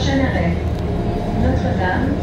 Chanarelle, Notre-Dame,